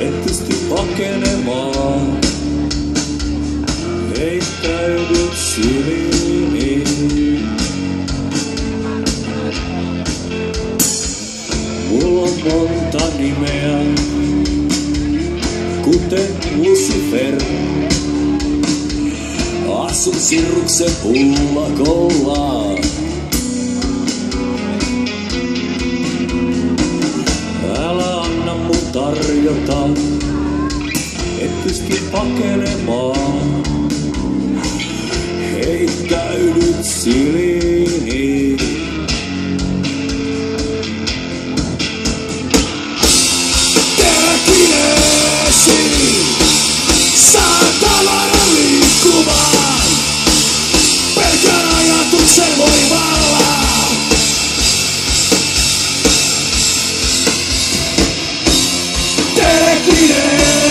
lehtisti pakenemaan. Heittäydyt syliin. Mulla on monta nimeä, kuten Lucifer. Asun sirruksen pullakollaan. Tarjota, et pysty pakenemaan. Heittäydyt siliini.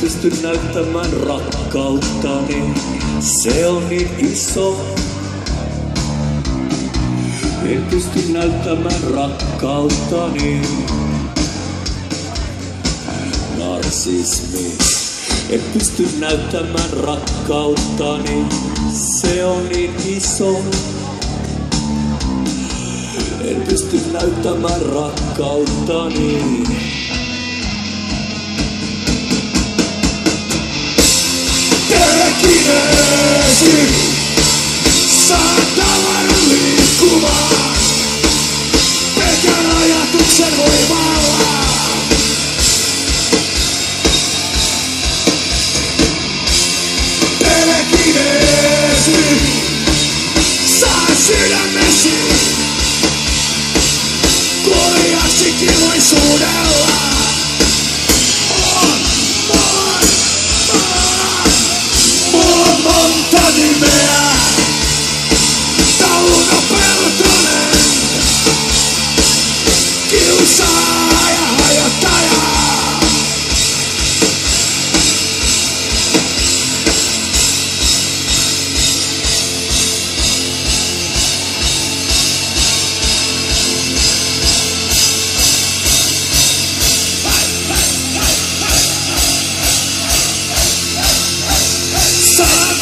pysty näyttämään rakkauttani, se on niin iso. En pysty näyttämään rakkauttani. Narsismi. En pysty näyttämään rakkauttani, se on niin iso. En pysty näyttämään rakkauttani. Telekinesi, saa tavaran liikkumaan. Pelkän ajatuksen voimalla. Telekinesi, saa sydämesi. Koijaksi kirvoisuudella.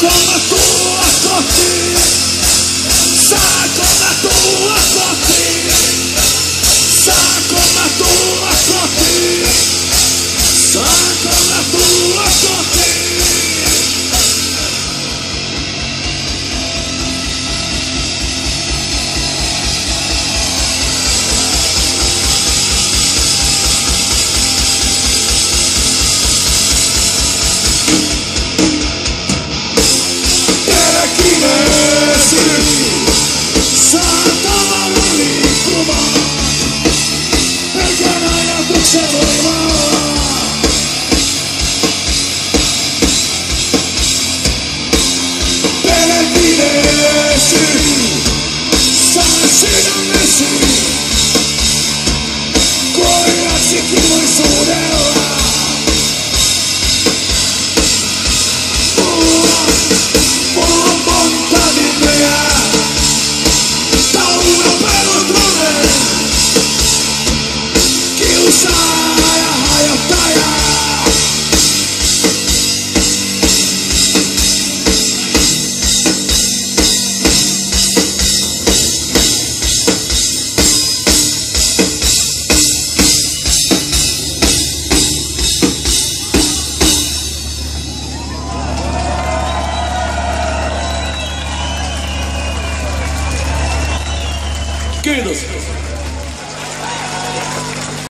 como tu sorte. Sai. Good.